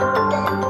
Música